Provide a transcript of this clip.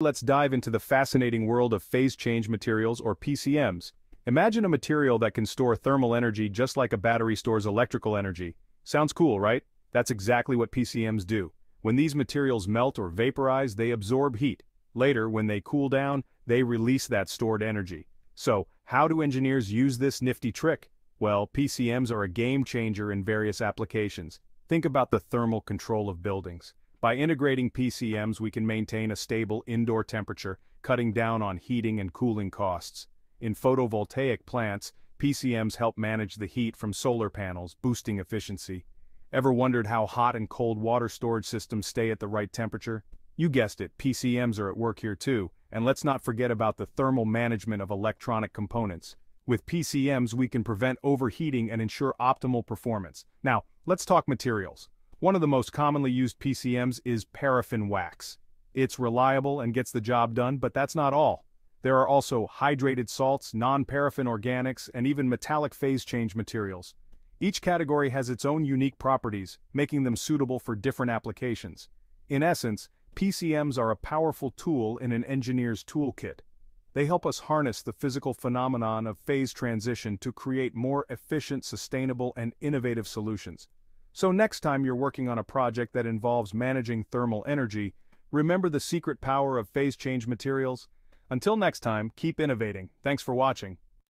Let's dive into the fascinating world of phase change materials or PCMs. Imagine a material that can store thermal energy just like a battery stores electrical energy. Sounds cool, right? That's exactly what PCMs do. When these materials melt or vaporize, they absorb heat. Later, when they cool down, they release that stored energy. So, how do engineers use this nifty trick? Well, PCMs are a game changer in various applications. Think about the thermal control of buildings. By integrating PCMs we can maintain a stable indoor temperature, cutting down on heating and cooling costs. In photovoltaic plants, PCMs help manage the heat from solar panels, boosting efficiency. Ever wondered how hot and cold water storage systems stay at the right temperature? You guessed it, PCMs are at work here too, and let's not forget about the thermal management of electronic components. With PCMs we can prevent overheating and ensure optimal performance. Now, let's talk materials. One of the most commonly used PCMs is paraffin wax. It's reliable and gets the job done, but that's not all. There are also hydrated salts, non-paraffin organics, and even metallic phase change materials. Each category has its own unique properties, making them suitable for different applications. In essence, PCMs are a powerful tool in an engineer's toolkit. They help us harness the physical phenomenon of phase transition to create more efficient, sustainable, and innovative solutions. So next time you're working on a project that involves managing thermal energy, remember the secret power of phase change materials? Until next time, keep innovating. Thanks for watching.